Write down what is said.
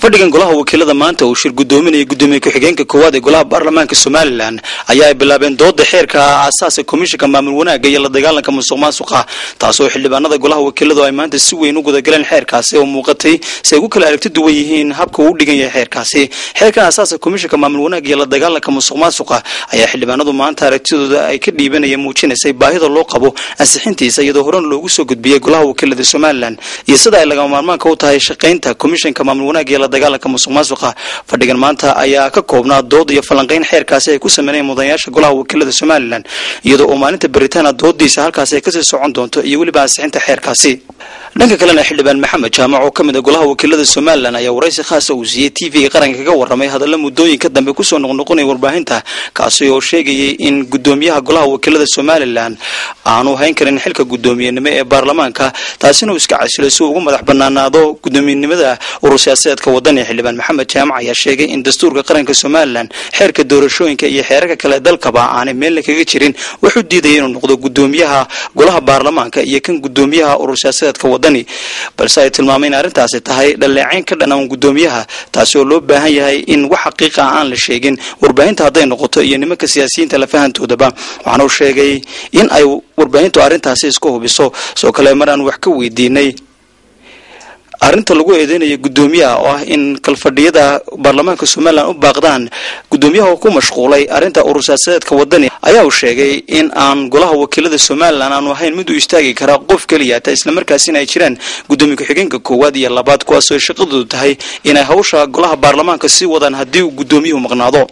fadhigan golaha wakiilada maanta uu shir gudoominaya gudoomiye ku-xigeenka koowaad ee golaha baarlamaanka somalilan ayaa ay bilaabeen dooda xeerka aasaasa komishanka maamul wanaagga iyo la dagaalanka musuq maasuqa taasoo xildhibaanada golaha wakiiladu ay maanta si weyn u gudagaleen xeerkaasi oo muuqatay si ay ugu kala aragti duwan yihiin habka uu dhigan yahay xeerkaasi. Xeerkan aasaasa komishanka maamul wanaagga iyo la dagaalanka musuq maasuqa ayaa xildhibaanadu maanta aragtidooda ay ka dhiibanaya muujinaysay baahida loo qabo ansixintiisa iyadoo horan loogu soo gudbiyey golaha wakiilada somalilan iyo sida ay lagama maarmaanka u tahay shaqaynta komishanka maamul wanaagga la dagaalanka musuq maasuqa fadhigan maanta ayaa ka koobnaa dood iyo falanqayn xeerkaasi ay ku sameynayeen mudanayaasha golaha wakiilada somalilan iyadoo oo maalinta baritaana doodiisa halkaasi ay ka sii socon doonto iyo weliba ansixinta xeerkaasi dhanka kalena xildhibaan maxamed jaamac oo ka mid a golaha wakiilada somalilan ayaa waraysi khaasa uu siiyey t v-ga qaranka kaga warramay hadalla muddooyinka dambe ku soo noqnoqonaya warbaahinta kaasi oo sheegayay in gudoomiyaha golaha wakiilada somalilan aanu hayn karin xilka guddoomiyenimo ee baarlamaanka taasina uu iska casilo si uu ugu madax banaanaado guddoomiyenimada urur siyaasadeedka wadani xildhibaan maxamed jaamac ayaa sheegay in dastuurka qaranka somalilan xeerka doorashooyinka iyo xeerarka kale dalkaba aanay meelna kaga jirin. Wuxuu diidaya inuu noqdo gudoomiyaha golaha baarlamaanka iyo kan gudoomiyaha urur siyaasadeedka wadani balse ay tilmaamay in arrintaasi tahay dhaleecayn ka dhanaan guddoomiyaha taasi oo loo baahan yahay in wax xaqiiqa aan la sheegin. Warbaahinta hadday noqoto iyo nimanka siyaasiyiinta lafahantoodaba waxaana uu sheegay in ay warbaahintu arrintaasi iska hubiso. Sidoo kale mar aan wax ka weydiinay arrinta lagu eedeynayo guddoomiyaha oo ah in kalfadhiyada baarlamaanka somalilan u baaqdaan guddoomiyaha oo ku mashquulay arrinta urur siyaasadeedka wadani ayaa uu sheegay in aan golaha wakiilada somalilan aanu ahayn mid u istaagi karaa qof keliya ta islamarkaasina ay jiraan guddoomiye ku-xigeenka koowaad iyo labaad kuwaasoo shaqadoodu tahay inay hawsha golaha baarlamaanka sii wadaan haddii uu guddoomiyuhu maqnaado